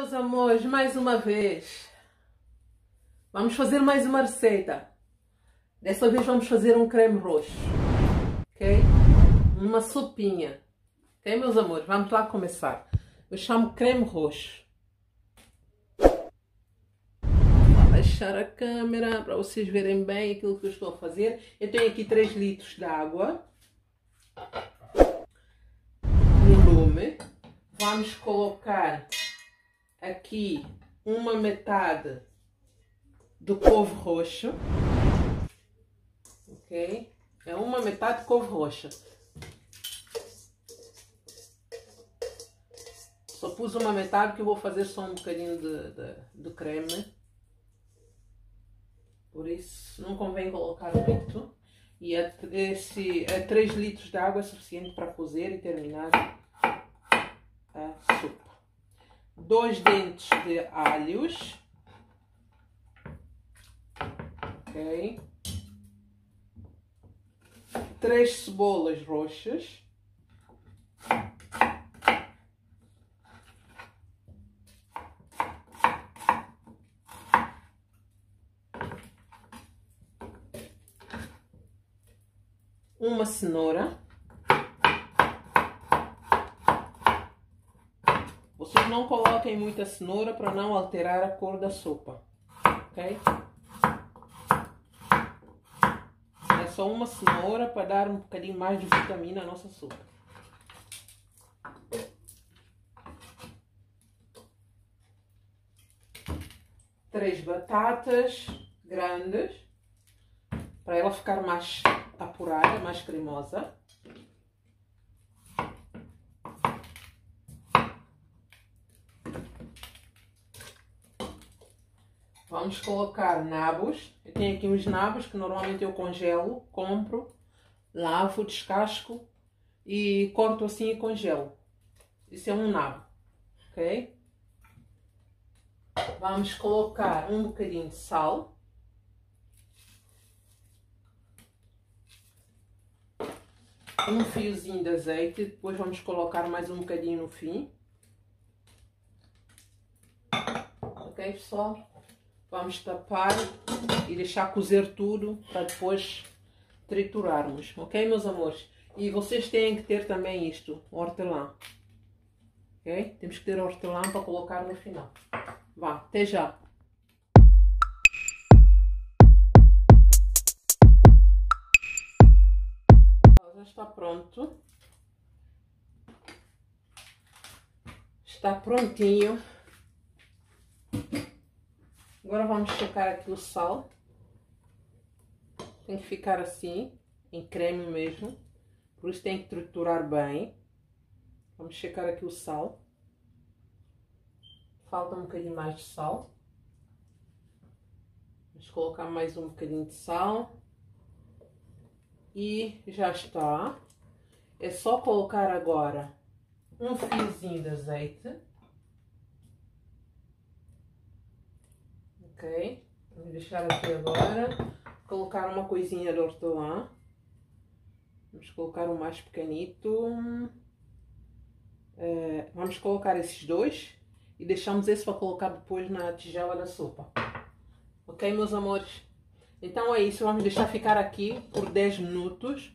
meus amores, mais uma vez. Vamos fazer mais uma receita. Dessa vez vamos fazer um creme roxo. Ok? Uma sopinha. Ok, meus amores? Vamos lá começar. Eu chamo creme roxo. Vou baixar a câmera para vocês verem bem aquilo que eu estou a fazer. Eu tenho aqui 3 litros de água. No lume. Vamos colocar aqui uma metade do couve roxo. Ok? É uma metade de couve roxa. Só pus uma metade que eu vou fazer só um bocadinho de, de, de creme. Por isso não convém colocar muito. E a, esse, a 3 litros de água é suficiente para cozer e terminar a sopa dois dentes de alhos, ok, três cebolas roxas, uma cenoura. Vocês não coloquem muita cenoura para não alterar a cor da sopa, ok? É só uma cenoura para dar um bocadinho mais de vitamina à nossa sopa. Três batatas grandes para ela ficar mais apurada, mais cremosa. Vamos colocar nabos. Eu tenho aqui uns nabos que normalmente eu congelo, compro, lavo, descasco e corto assim e congelo. Isso é um nabo, ok? Vamos colocar um bocadinho de sal. Um fiozinho de azeite, depois vamos colocar mais um bocadinho no fim. Ok, pessoal? Vamos tapar e deixar cozer tudo para depois triturarmos, ok, meus amores? E vocês têm que ter também isto, hortelã, ok? Temos que ter hortelã para colocar no final. Vá, até já! Já está pronto. Está prontinho. Agora vamos checar aqui o sal. Tem que ficar assim, em creme mesmo. Por isso tem que triturar bem. Vamos checar aqui o sal. Falta um bocadinho mais de sal. Vamos colocar mais um bocadinho de sal. E já está. É só colocar agora um fiozinho de azeite. Ok? Vamos deixar aqui agora, colocar uma coisinha de hortelã. Vamos colocar o mais pequenito. É, vamos colocar esses dois e deixamos esse para colocar depois na tigela da sopa. Ok, meus amores? Então é isso, vamos deixar ficar aqui por 10 minutos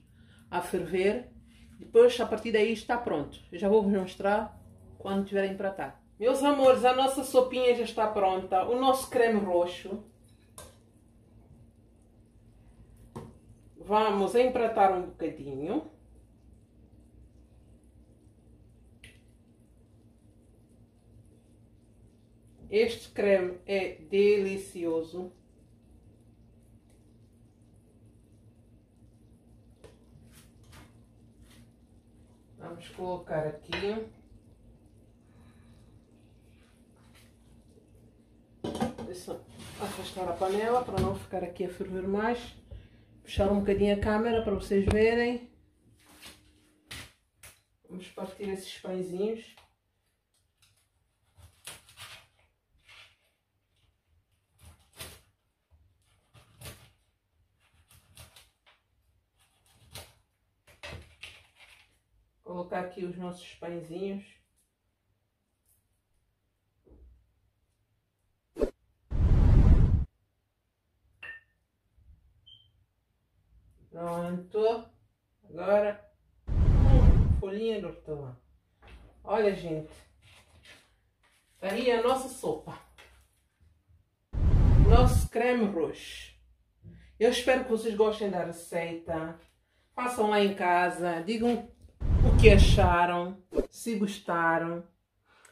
a ferver. Depois, a partir daí, está pronto. Eu já vou vos mostrar quando tiverem empratado. Meus amores, a nossa sopinha já está pronta. O nosso creme roxo. Vamos empratar um bocadinho. Este creme é delicioso. Vamos colocar aqui. Deixa afastar a panela para não ficar aqui a ferver mais. Fechar um bocadinho a câmera para vocês verem. Vamos partir esses pãezinhos. Colocar aqui os nossos pãezinhos. Pronto. Agora, hum, Olha, gente. Aí a nossa sopa. Nosso creme roxo. Eu espero que vocês gostem da receita. Façam lá em casa. Digam o que acharam. Se gostaram.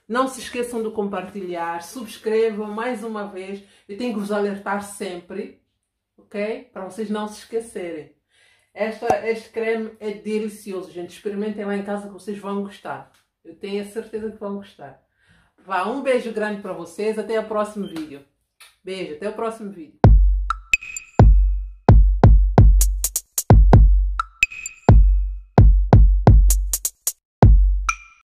Não se esqueçam de compartilhar. Subscrevam mais uma vez. Eu tenho que vos alertar sempre. Ok? Para vocês não se esquecerem. Esta, este creme é delicioso, gente. Experimentem lá em casa que vocês vão gostar. Eu tenho a certeza que vão gostar. Vá, um beijo grande para vocês. Até o próximo vídeo. Beijo, até o próximo vídeo.